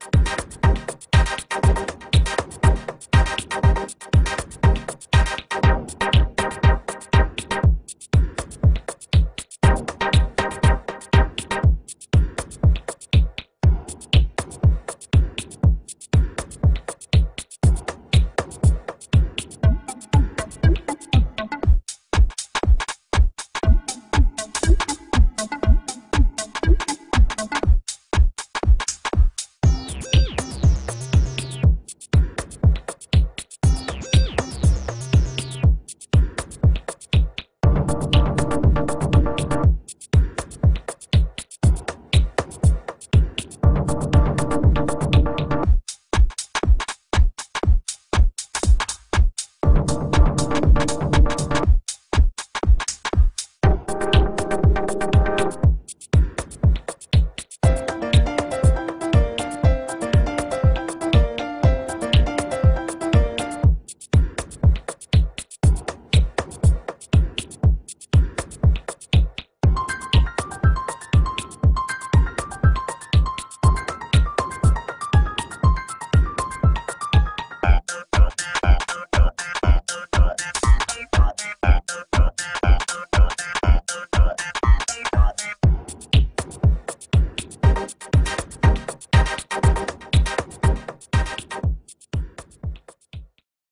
あっ。